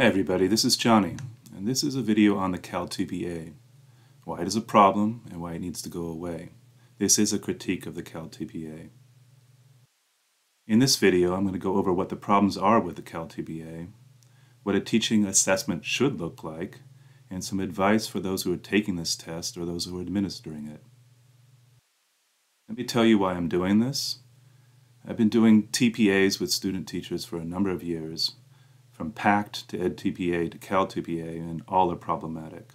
Hi everybody, this is Johnnie, and this is a video on the CalTPA, why it is a problem and why it needs to go away. This is a critique of the CalTPA. In this video, I'm going to go over what the problems are with the CalTPA, what a teaching assessment should look like, and some advice for those who are taking this test or those who are administering it. Let me tell you why I'm doing this. I've been doing TPAs with student teachers for a number of years, from PACT to EdTPA to CalTPA, and all are problematic.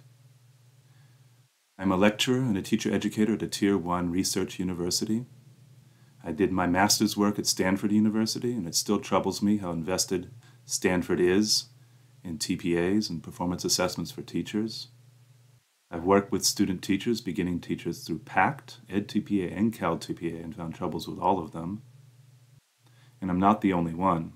I'm a lecturer and a teacher educator at a Tier 1 research university. I did my master's work at Stanford University, and it still troubles me how invested Stanford is in TPAs and performance assessments for teachers. I've worked with student teachers, beginning teachers through PACT, EdTPA, and CalTPA, and found troubles with all of them. And I'm not the only one.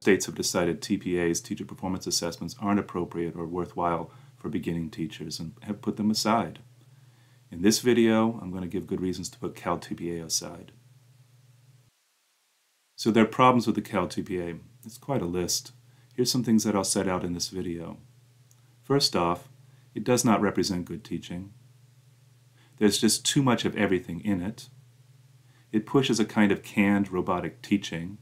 States have decided TPAs, teacher performance assessments, aren't appropriate or worthwhile for beginning teachers and have put them aside. In this video, I'm going to give good reasons to put Cal TPA aside. So there are problems with the Cal TPA. It's quite a list. Here's some things that I'll set out in this video. First off, it does not represent good teaching. There's just too much of everything in it. It pushes a kind of canned robotic teaching.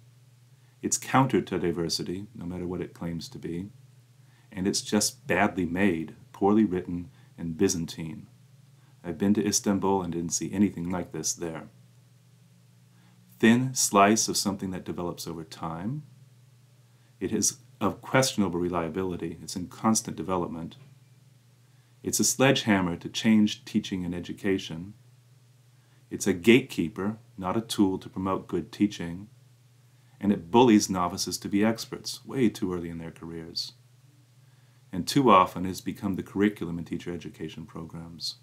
It's counter to diversity, no matter what it claims to be. And it's just badly made, poorly written, and Byzantine. I've been to Istanbul and didn't see anything like this there. Thin slice of something that develops over time. It is of questionable reliability. It's in constant development. It's a sledgehammer to change teaching and education. It's a gatekeeper, not a tool to promote good teaching. And it bullies novices to be experts way too early in their careers. And too often has become the curriculum in teacher education programs.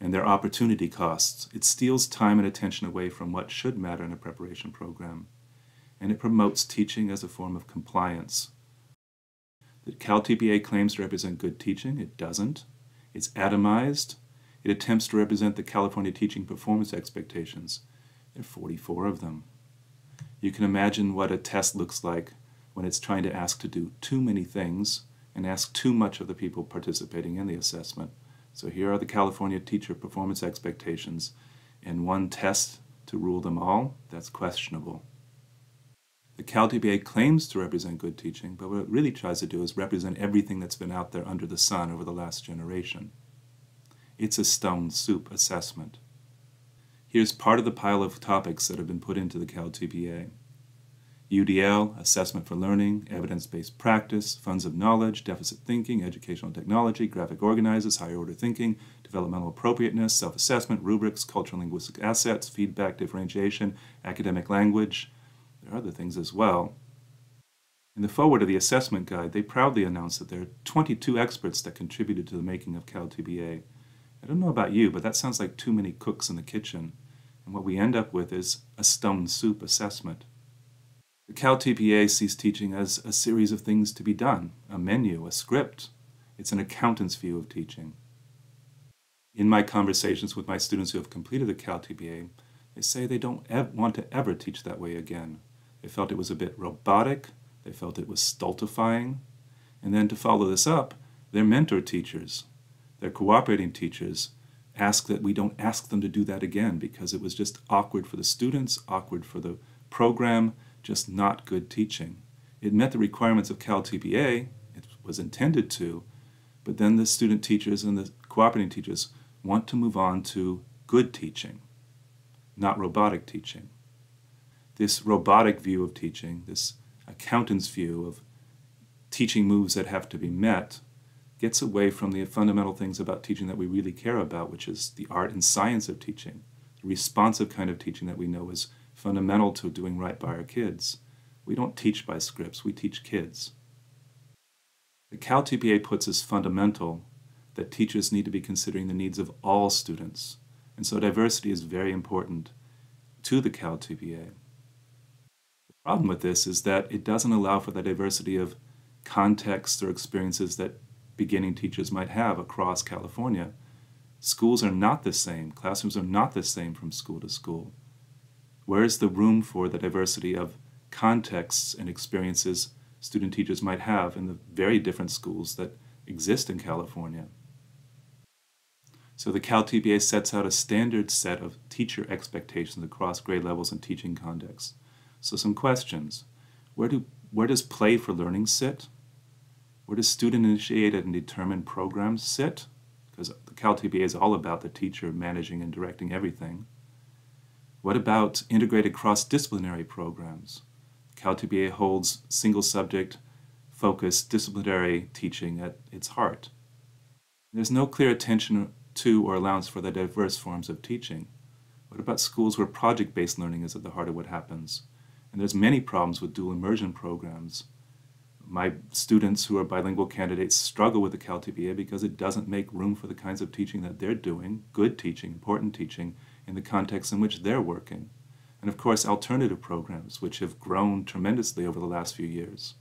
And their opportunity costs. It steals time and attention away from what should matter in a preparation program and it promotes teaching as a form of compliance. The CalTPA claims to represent good teaching. It doesn't. It's atomized. It attempts to represent the California teaching performance expectations. There are 44 of them. You can imagine what a test looks like when it's trying to ask to do too many things and ask too much of the people participating in the assessment. So here are the California teacher performance expectations, and one test to rule them all, that's questionable. The CalTPA claims to represent good teaching, but what it really tries to do is represent everything that's been out there under the sun over the last generation. It's a stone soup assessment. Here's part of the pile of topics that have been put into the Cal CalTPA. UDL, Assessment for Learning, Evidence-Based Practice, Funds of Knowledge, Deficit Thinking, Educational Technology, Graphic Organizers, Higher Order Thinking, Developmental Appropriateness, Self-Assessment, Rubrics, Cultural Linguistic Assets, Feedback, Differentiation, Academic Language, there are other things as well. In the foreword of the assessment guide, they proudly announce that there are 22 experts that contributed to the making of CalTPA. I don't know about you, but that sounds like too many cooks in the kitchen, and what we end up with is a stone soup assessment. The Cal TPA sees teaching as a series of things to be done, a menu, a script. It's an accountant's view of teaching. In my conversations with my students who have completed the CalTPA, they say they don't want to ever teach that way again. They felt it was a bit robotic, they felt it was stultifying. And then to follow this up, their mentor teachers, their cooperating teachers, ask that we don't ask them to do that again because it was just awkward for the students, awkward for the program, just not good teaching. It met the requirements of Cal CalTPA, it was intended to, but then the student teachers and the cooperating teachers want to move on to good teaching, not robotic teaching this robotic view of teaching, this accountant's view of teaching moves that have to be met, gets away from the fundamental things about teaching that we really care about, which is the art and science of teaching, the responsive kind of teaching that we know is fundamental to doing right by our kids. We don't teach by scripts, we teach kids. The Cal TPA puts as fundamental that teachers need to be considering the needs of all students, and so diversity is very important to the Cal TPA. The problem with this is that it doesn't allow for the diversity of contexts or experiences that beginning teachers might have across California. Schools are not the same, classrooms are not the same from school to school. Where is the room for the diversity of contexts and experiences student teachers might have in the very different schools that exist in California. So the CalTPA sets out a standard set of teacher expectations across grade levels and teaching contexts. So some questions. Where, do, where does play for learning sit? Where does student-initiated and determined programs sit? Because the CalTPA is all about the teacher managing and directing everything. What about integrated cross-disciplinary programs? CalTPA holds single subject focused disciplinary teaching at its heart. There's no clear attention to or allowance for the diverse forms of teaching. What about schools where project-based learning is at the heart of what happens? And there's many problems with dual immersion programs. My students who are bilingual candidates struggle with the CalTPA because it doesn't make room for the kinds of teaching that they're doing, good teaching, important teaching, in the context in which they're working. And of course, alternative programs, which have grown tremendously over the last few years.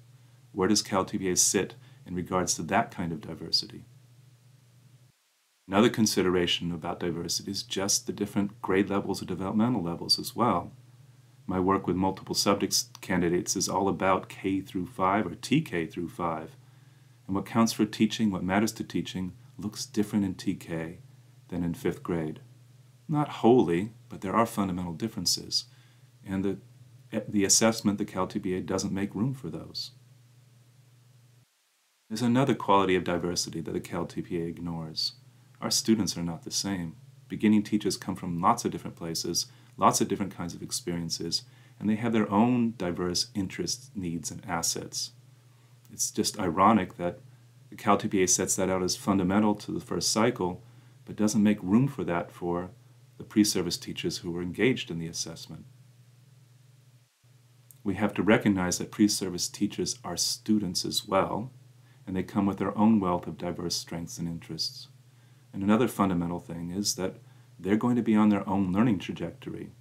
Where does CalTPA sit in regards to that kind of diversity? Another consideration about diversity is just the different grade levels or developmental levels as well. My work with multiple subjects candidates is all about K through 5 or TK through 5. And what counts for teaching, what matters to teaching, looks different in TK than in fifth grade. Not wholly, but there are fundamental differences. And the, the assessment, the CalTPA, doesn't make room for those. There's another quality of diversity that the CalTPA ignores. Our students are not the same. Beginning teachers come from lots of different places, lots of different kinds of experiences, and they have their own diverse interests, needs, and assets. It's just ironic that the CalTPA sets that out as fundamental to the first cycle, but doesn't make room for that for the pre-service teachers who were engaged in the assessment. We have to recognize that pre-service teachers are students as well, and they come with their own wealth of diverse strengths and interests. And another fundamental thing is that they're going to be on their own learning trajectory.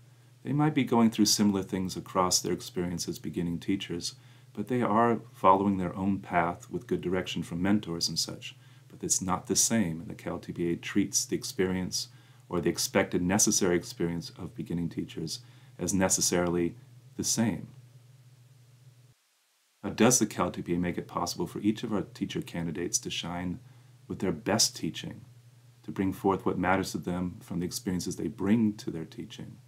They might be going through similar things across their experience as beginning teachers, but they are following their own path with good direction from mentors and such. But it's not the same, and the CalTPA treats the experience or the expected necessary experience of beginning teachers as necessarily the same. How does the CalTPA make it possible for each of our teacher candidates to shine with their best teaching to bring forth what matters to them from the experiences they bring to their teaching.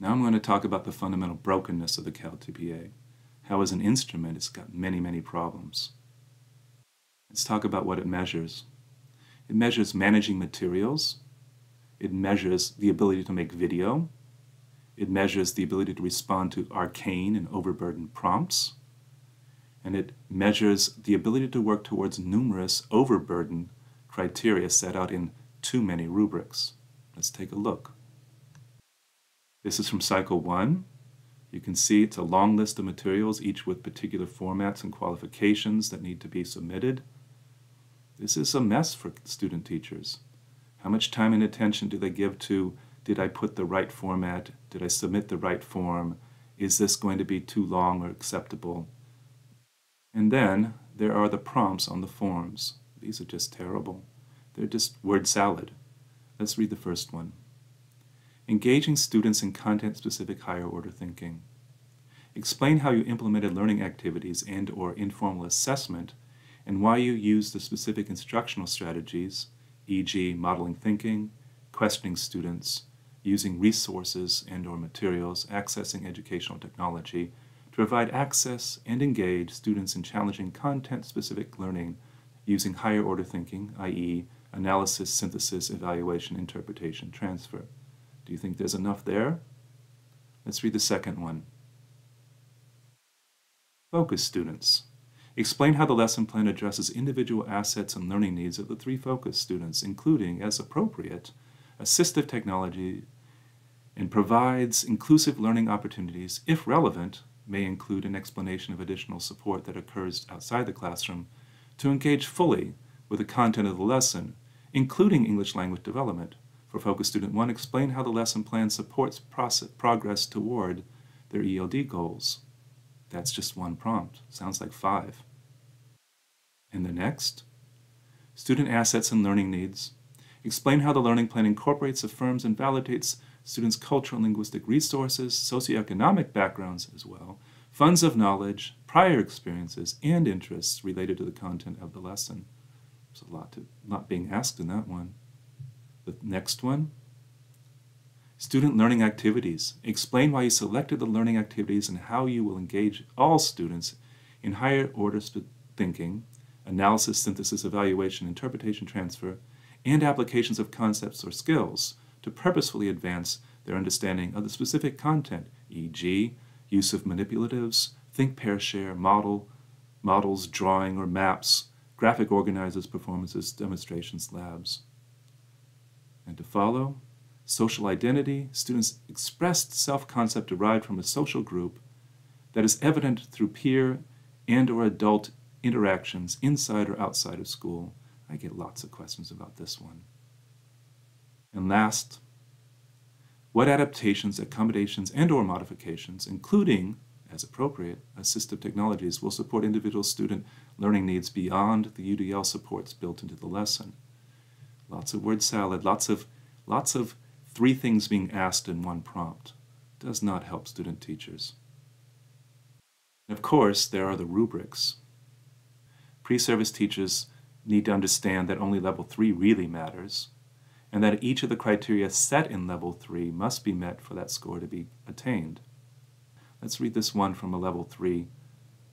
Now I'm going to talk about the fundamental brokenness of the CalTPA, how as an instrument it's got many, many problems. Let's talk about what it measures. It measures managing materials, it measures the ability to make video, it measures the ability to respond to arcane and overburdened prompts, and it measures the ability to work towards numerous overburdened criteria set out in too many rubrics. Let's take a look. This is from Cycle 1. You can see it's a long list of materials, each with particular formats and qualifications that need to be submitted. This is a mess for student teachers. How much time and attention do they give to, did I put the right format? Did I submit the right form? Is this going to be too long or acceptable? And then there are the prompts on the forms. These are just terrible. They're just word salad. Let's read the first one. Engaging students in content-specific higher order thinking. Explain how you implemented learning activities and or informal assessment and why you use the specific instructional strategies, e.g. modeling thinking, questioning students, using resources and or materials, accessing educational technology to provide access and engage students in challenging content-specific learning using higher order thinking, i.e. analysis, synthesis, evaluation, interpretation, transfer. Do you think there's enough there? Let's read the second one. Focus students. Explain how the lesson plan addresses individual assets and learning needs of the three focus students, including, as appropriate, assistive technology, and provides inclusive learning opportunities, if relevant, may include an explanation of additional support that occurs outside the classroom to engage fully with the content of the lesson, including English language development. For Focus Student 1, explain how the lesson plan supports process, progress toward their ELD goals. That's just one prompt. Sounds like five. And the next, student assets and learning needs. Explain how the learning plan incorporates, affirms, and validates students' cultural and linguistic resources, socioeconomic backgrounds as well, funds of knowledge, prior experiences, and interests related to the content of the lesson. There's a lot, to, not being asked in that one. The next one Student learning activities. Explain why you selected the learning activities and how you will engage all students in higher orders order thinking, analysis, synthesis, evaluation, interpretation, transfer, and applications of concepts or skills to purposefully advance their understanding of the specific content, e.g., use of manipulatives, think, pair, share, model, models, drawing or maps, graphic organizers, performances, demonstrations, labs. And to follow, social identity, students' expressed self-concept derived from a social group that is evident through peer and or adult interactions inside or outside of school. I get lots of questions about this one. And last, what adaptations, accommodations, and or modifications, including, as appropriate, assistive technologies, will support individual student learning needs beyond the UDL supports built into the lesson? Lots of word salad, lots of, lots of three things being asked in one prompt. Does not help student teachers. And of course, there are the rubrics. Pre-service teachers need to understand that only level 3 really matters, and that each of the criteria set in level 3 must be met for that score to be attained. Let's read this one from a level 3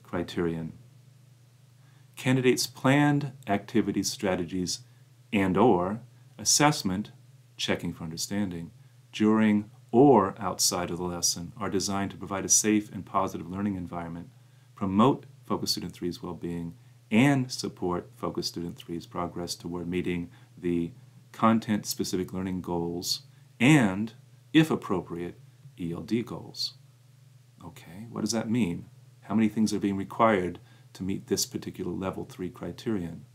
criterion. Candidates' planned activities, strategies, and or assessment, checking for understanding, during or outside of the lesson are designed to provide a safe and positive learning environment, promote Focus Student 3's well-being, and support Focus Student 3's progress toward meeting the content specific learning goals, and, if appropriate, ELD goals. Okay, what does that mean? How many things are being required to meet this particular level 3 criterion?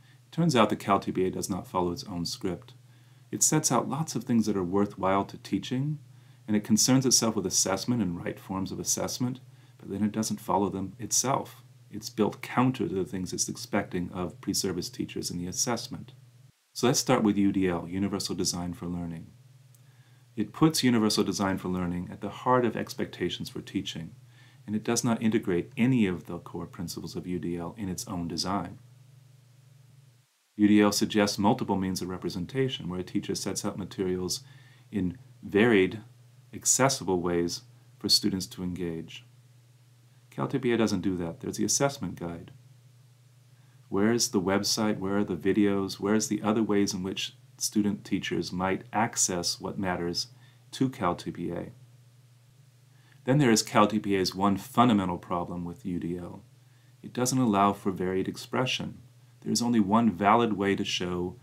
It turns out that CalTPA does not follow its own script. It sets out lots of things that are worthwhile to teaching, and it concerns itself with assessment and right forms of assessment, but then it doesn't follow them itself. It's built counter to the things it's expecting of pre-service teachers in the assessment. So let's start with UDL, Universal Design for Learning. It puts Universal Design for Learning at the heart of expectations for teaching, and it does not integrate any of the core principles of UDL in its own design. UDL suggests multiple means of representation, where a teacher sets out materials in varied, accessible ways for students to engage. CalTPA doesn't do that. There's the assessment guide. Where's the website? Where are the videos? Where's the other ways in which student teachers might access what matters to CalTPA? Then there is CalTPA's one fundamental problem with UDL. It doesn't allow for varied expression. There is only one valid way to show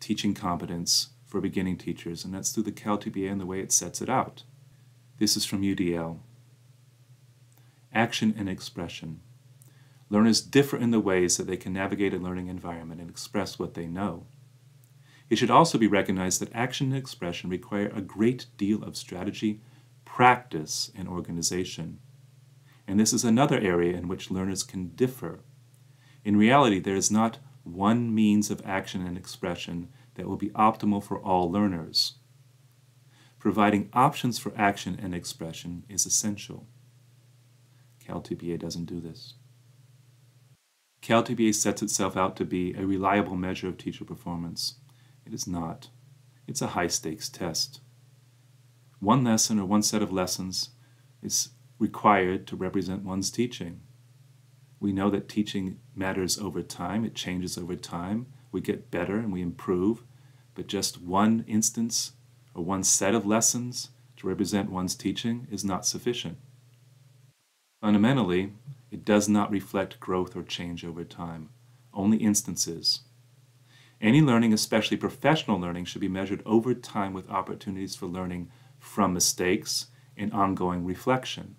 teaching competence for beginning teachers, and that's through the CalTPA and the way it sets it out. This is from UDL. Action and expression. Learners differ in the ways that they can navigate a learning environment and express what they know. It should also be recognized that action and expression require a great deal of strategy, practice, and organization. And this is another area in which learners can differ. In reality, there is not one means of action and expression that will be optimal for all learners. Providing options for action and expression is essential. CalTPA doesn't do this. CalTPA sets itself out to be a reliable measure of teacher performance. It is not. It's a high-stakes test. One lesson or one set of lessons is required to represent one's teaching. We know that teaching matters over time, it changes over time. We get better and we improve, but just one instance or one set of lessons to represent one's teaching is not sufficient. Fundamentally, it does not reflect growth or change over time, only instances. Any learning, especially professional learning, should be measured over time with opportunities for learning from mistakes and ongoing reflection.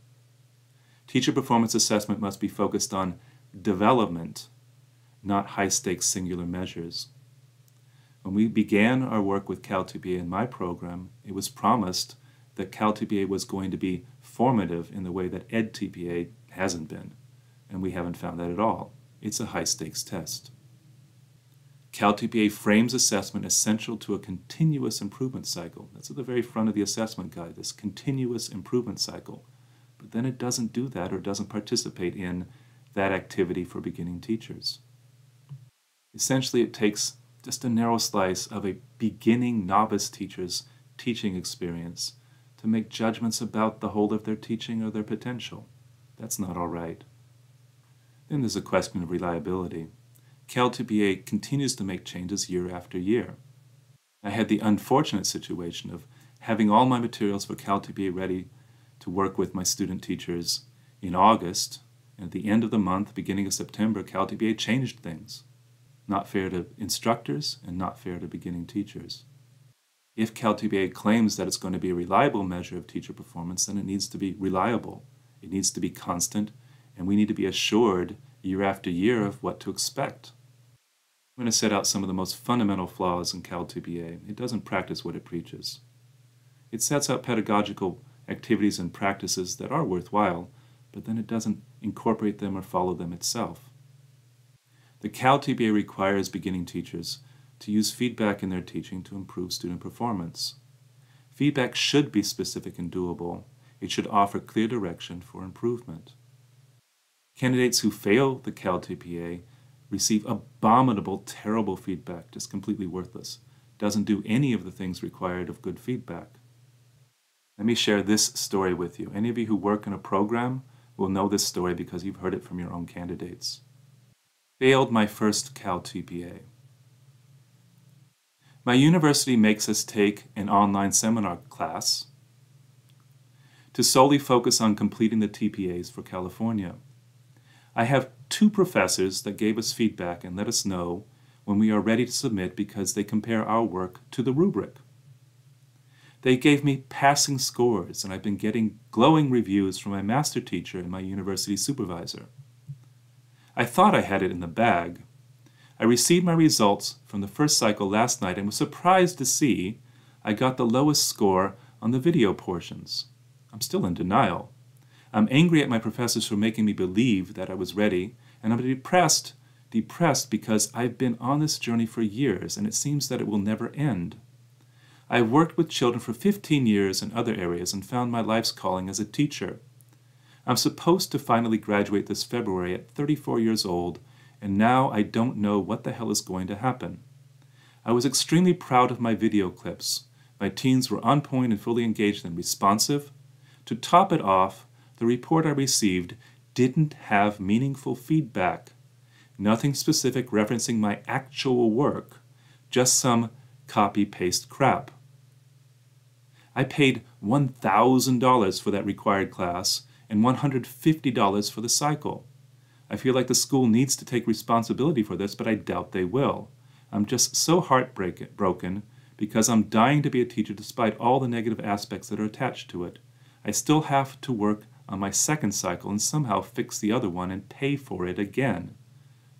Teacher performance assessment must be focused on development, not high-stakes singular measures. When we began our work with CalTPA in my program, it was promised that CalTPA was going to be formative in the way that EdTPA hasn't been, and we haven't found that at all. It's a high-stakes test. CalTPA frames assessment essential to a continuous improvement cycle. That's at the very front of the assessment guide, this continuous improvement cycle. but then it doesn't do that or doesn't participate in that activity for beginning teachers. Essentially, it takes just a narrow slice of a beginning novice teacher's teaching experience to make judgments about the whole of their teaching or their potential. That's not all right. Then there's a question of reliability. CalTPA continues to make changes year after year. I had the unfortunate situation of having all my materials for CalTPA ready to work with my student teachers in August, and at the end of the month, beginning of September, CalTPA changed things. Not fair to instructors and not fair to beginning teachers. If CalTPA claims that it's going to be a reliable measure of teacher performance, then it needs to be reliable. It needs to be constant, and we need to be assured year after year of what to expect. I'm going to set out some of the most fundamental flaws in CalTPA. It doesn't practice what it preaches. It sets out pedagogical activities and practices that are worthwhile, but then it doesn't incorporate them or follow them itself. The CalTPA requires beginning teachers to use feedback in their teaching to improve student performance. Feedback should be specific and doable. It should offer clear direction for improvement. Candidates who fail the CalTPA receive abominable, terrible feedback, just completely worthless. Doesn't do any of the things required of good feedback. Let me share this story with you. Any of you who work in a program will know this story because you've heard it from your own candidates. Failed my first CalTPA. My university makes us take an online seminar class to solely focus on completing the TPAs for California. I have two professors that gave us feedback and let us know when we are ready to submit because they compare our work to the rubric. They gave me passing scores, and I've been getting glowing reviews from my master teacher and my university supervisor. I thought I had it in the bag. I received my results from the first cycle last night and was surprised to see I got the lowest score on the video portions. I'm still in denial. I'm angry at my professors for making me believe that I was ready, and I'm depressed, depressed because I've been on this journey for years and it seems that it will never end. I have worked with children for 15 years in other areas and found my life's calling as a teacher. I'm supposed to finally graduate this February at 34 years old, and now I don't know what the hell is going to happen. I was extremely proud of my video clips. My teens were on point and fully engaged and responsive. To top it off, the report I received didn't have meaningful feedback. Nothing specific referencing my actual work, just some copy paste crap. I paid $1,000 for that required class and $150 for the cycle. I feel like the school needs to take responsibility for this, but I doubt they will. I'm just so heartbroken because I'm dying to be a teacher despite all the negative aspects that are attached to it. I still have to work on my second cycle and somehow fix the other one and pay for it again.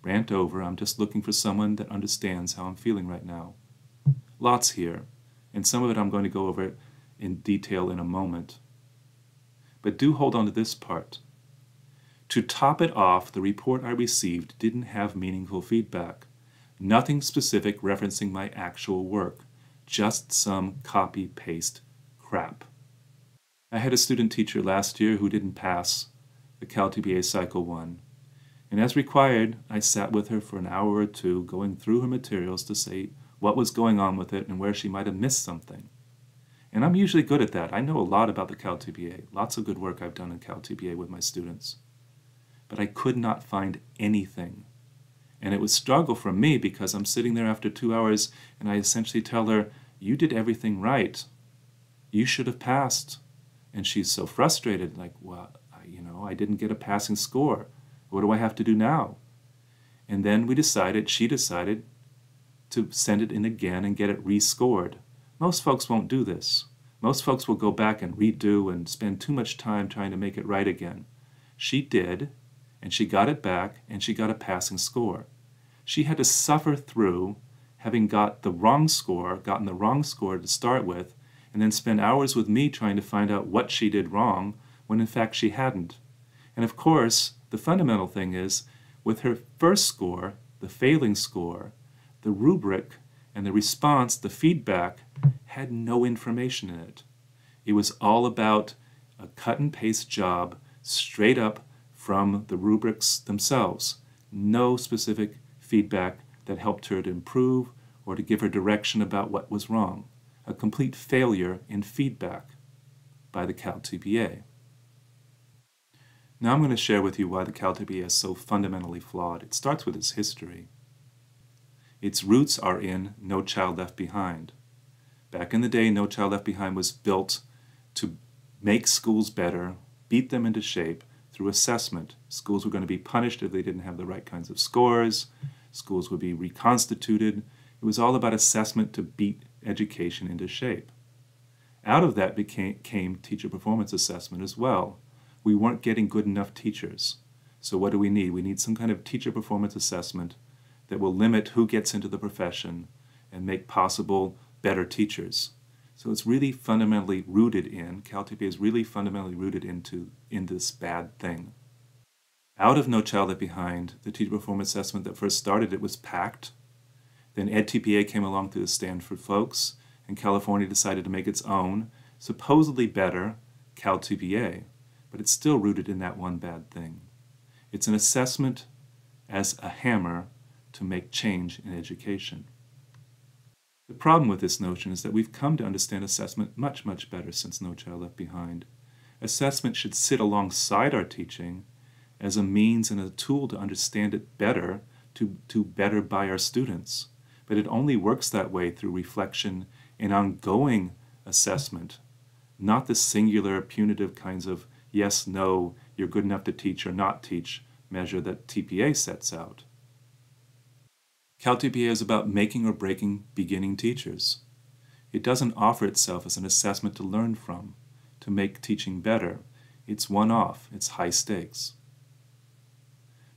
Rant over, I'm just looking for someone that understands how I'm feeling right now. Lots here, and some of it I'm going to go over in detail in a moment. But do hold on to this part. To top it off, the report I received didn't have meaningful feedback. Nothing specific referencing my actual work, just some copy paste crap. I had a student teacher last year who didn't pass the CalTPA Cycle 1. And as required, I sat with her for an hour or two going through her materials to say what was going on with it and where she might have missed something. And I'm usually good at that. I know a lot about the CalTPA, lots of good work I've done in CalTPA with my students. But I could not find anything. And it was struggle for me because I'm sitting there after two hours and I essentially tell her, you did everything right. You should have passed. And she's so frustrated, like, well, you know, I didn't get a passing score. What do I have to do now? And then we decided, she decided, to send it in again and get it rescored. Most folks won't do this. Most folks will go back and redo and spend too much time trying to make it right again. She did, and she got it back, and she got a passing score. She had to suffer through having got the wrong score, gotten the wrong score to start with, and then spend hours with me trying to find out what she did wrong when in fact she hadn't. And of course, the fundamental thing is, with her first score, the failing score, the rubric and the response, the feedback, had no information in it. It was all about a cut and paste job straight up from the rubrics themselves. No specific feedback that helped her to improve or to give her direction about what was wrong. A complete failure in feedback by the CalTPA. Now I'm going to share with you why the CalTPA is so fundamentally flawed. It starts with its history. Its roots are in No Child Left Behind. Back in the day, No Child Left Behind was built to make schools better, beat them into shape through assessment. Schools were going to be punished if they didn't have the right kinds of scores. Schools would be reconstituted. It was all about assessment to beat education into shape. Out of that became, came teacher performance assessment as well. We weren't getting good enough teachers. So what do we need? We need some kind of teacher performance assessment that will limit who gets into the profession and make possible better teachers. So it's really fundamentally rooted in, CalTPA is really fundamentally rooted into in this bad thing. Out of No Child Left Behind, the teacher performance assessment that first started it was PACT. Then EdTPA came along through the Stanford folks, and California decided to make its own, supposedly better, CalTPA, but it's still rooted in that one bad thing. It's an assessment as a hammer to make change in education. The problem with this notion is that we've come to understand assessment much, much better since No Child Left Behind. Assessment should sit alongside our teaching as a means and a tool to understand it better, to, to better by our students. But it only works that way through reflection and ongoing assessment, not the singular punitive kinds of yes, no, you're good enough to teach or not teach measure that TPA sets out. CalTPA is about making or breaking beginning teachers. It doesn't offer itself as an assessment to learn from, to make teaching better. It's one off, it's high stakes.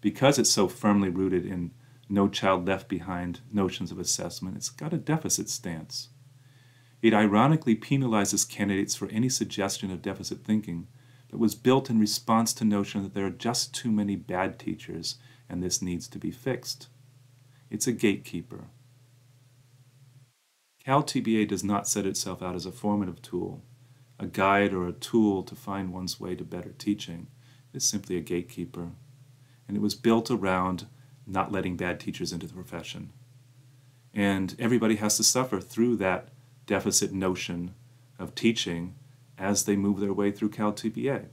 Because it's so firmly rooted in no child left behind notions of assessment, it's got a deficit stance. It ironically penalizes candidates for any suggestion of deficit thinking that was built in response to notion that there are just too many bad teachers and this needs to be fixed. It's a gatekeeper. CalTPA does not set itself out as a formative tool, a guide or a tool to find one's way to better teaching. It's simply a gatekeeper. And it was built around not letting bad teachers into the profession. And everybody has to suffer through that deficit notion of teaching as they move their way through CalTPA.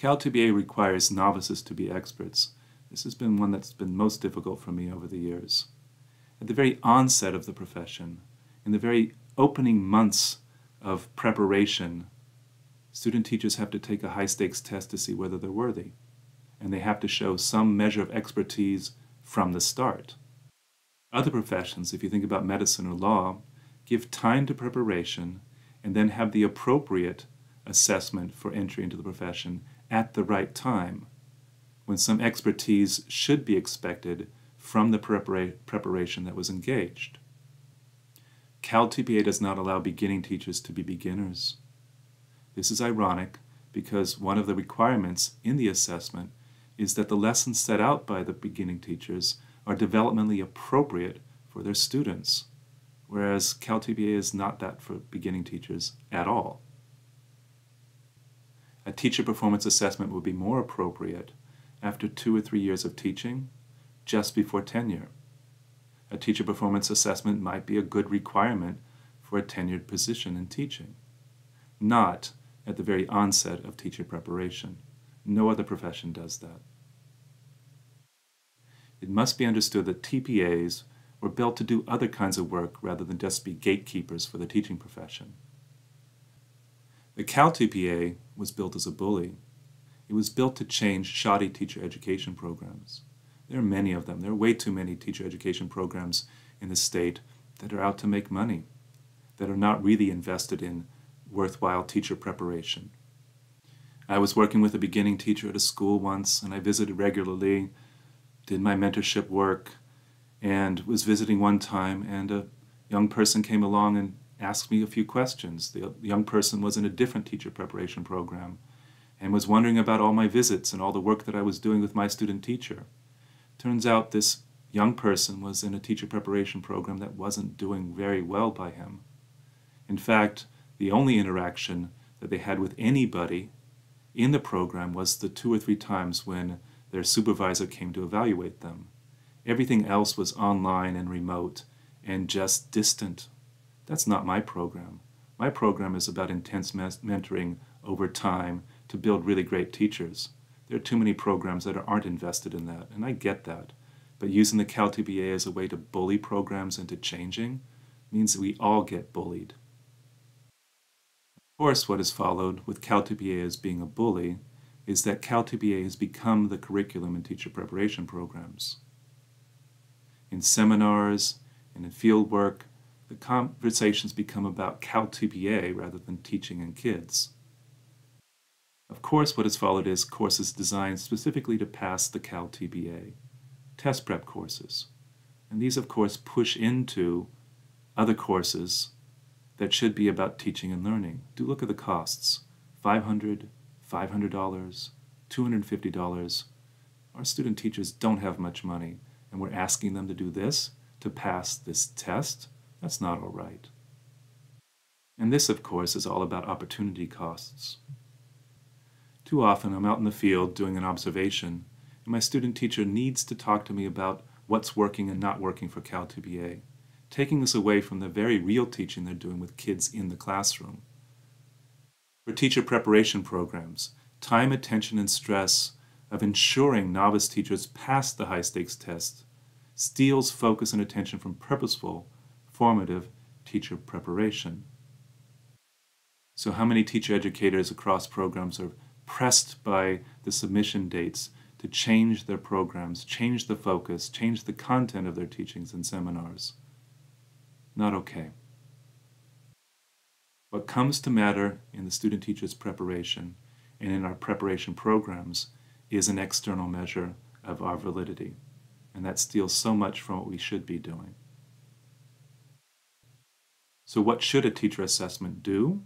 CalTPA requires novices to be experts, this has been one that's been most difficult for me over the years. At the very onset of the profession, in the very opening months of preparation, student teachers have to take a high stakes test to see whether they're worthy. And they have to show some measure of expertise from the start. Other professions, if you think about medicine or law, give time to preparation and then have the appropriate assessment for entry into the profession at the right time when some expertise should be expected from the prepara preparation that was engaged. CalTPA does not allow beginning teachers to be beginners. This is ironic because one of the requirements in the assessment is that the lessons set out by the beginning teachers are developmentally appropriate for their students, whereas CalTPA is not that for beginning teachers at all. A teacher performance assessment would be more appropriate after two or three years of teaching, just before tenure. A teacher performance assessment might be a good requirement for a tenured position in teaching, not at the very onset of teacher preparation. No other profession does that. It must be understood that TPAs were built to do other kinds of work rather than just be gatekeepers for the teaching profession. The Cal TPA was built as a bully it was built to change shoddy teacher education programs. There are many of them. There are way too many teacher education programs in the state that are out to make money, that are not really invested in worthwhile teacher preparation. I was working with a beginning teacher at a school once, and I visited regularly, did my mentorship work, and was visiting one time, and a young person came along and asked me a few questions. The young person was in a different teacher preparation program and was wondering about all my visits and all the work that I was doing with my student teacher. Turns out this young person was in a teacher preparation program that wasn't doing very well by him. In fact, the only interaction that they had with anybody in the program was the two or three times when their supervisor came to evaluate them. Everything else was online and remote and just distant. That's not my program. My program is about intense mentoring over time to build really great teachers. There are too many programs that aren't invested in that, and I get that. But using the CalTPA as a way to bully programs into changing means that we all get bullied. Of course, what has followed with CalTPA as being a bully is that CalTPA has become the curriculum in teacher preparation programs. In seminars and in field work, the conversations become about CalTPA rather than teaching and kids. Of course, what has followed is courses designed specifically to pass the CalTPA, test prep courses. And these, of course, push into other courses that should be about teaching and learning. Do look at the costs. $500, $500, $250. Our student teachers don't have much money, and we're asking them to do this to pass this test. That's not all right. And this, of course, is all about opportunity costs. Too often I'm out in the field doing an observation, and my student teacher needs to talk to me about what's working and not working for CalTPA, taking this away from the very real teaching they're doing with kids in the classroom. For teacher preparation programs, time, attention, and stress of ensuring novice teachers pass the high stakes test steals focus and attention from purposeful, formative teacher preparation. So, how many teacher educators across programs are pressed by the submission dates to change their programs, change the focus, change the content of their teachings and seminars. Not okay. What comes to matter in the student teacher's preparation and in our preparation programs is an external measure of our validity. And that steals so much from what we should be doing. So, what should a teacher assessment do?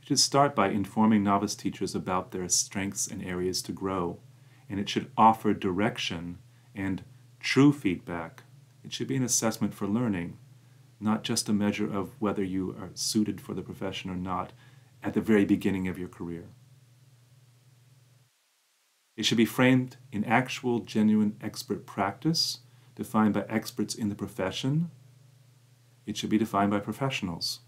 It should start by informing novice teachers about their strengths and areas to grow, and it should offer direction and true feedback. It should be an assessment for learning, not just a measure of whether you are suited for the profession or not at the very beginning of your career. It should be framed in actual, genuine expert practice, defined by experts in the profession. It should be defined by professionals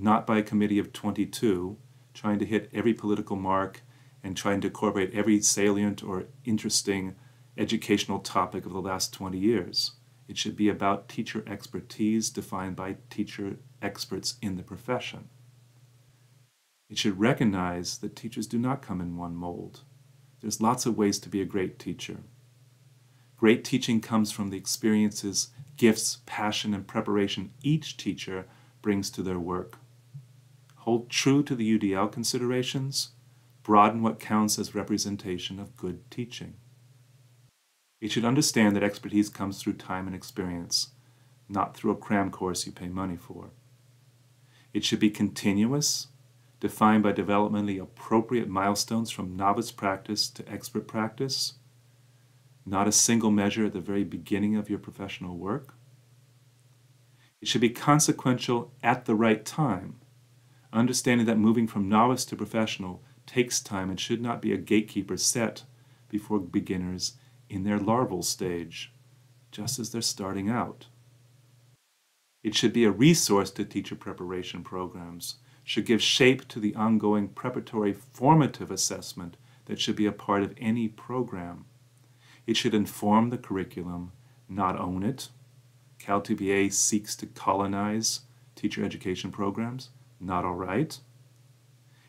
not by a committee of 22 trying to hit every political mark and trying to incorporate every salient or interesting educational topic of the last 20 years. It should be about teacher expertise defined by teacher experts in the profession. It should recognize that teachers do not come in one mold. There's lots of ways to be a great teacher. Great teaching comes from the experiences, gifts, passion, and preparation each teacher brings to their work. Hold true to the UDL considerations, broaden what counts as representation of good teaching. It should understand that expertise comes through time and experience, not through a cram course you pay money for. It should be continuous, defined by developmentally appropriate milestones from novice practice to expert practice, not a single measure at the very beginning of your professional work. It should be consequential at the right time, understanding that moving from novice to professional takes time and should not be a gatekeeper set before beginners in their larval stage, just as they're starting out. It should be a resource to teacher preparation programs, should give shape to the ongoing preparatory formative assessment that should be a part of any program. It should inform the curriculum, not own it, CalTPA seeks to colonize teacher education programs. Not all right.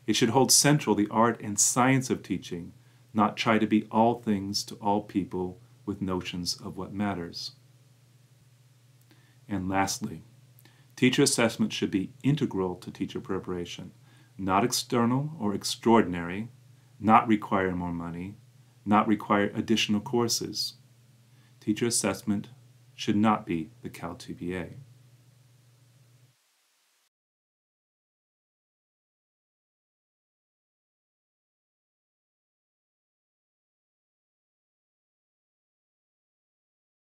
It should hold central the art and science of teaching, not try to be all things to all people with notions of what matters. And lastly, teacher assessment should be integral to teacher preparation, not external or extraordinary, not require more money, not require additional courses. Teacher assessment should not be the CalTPA.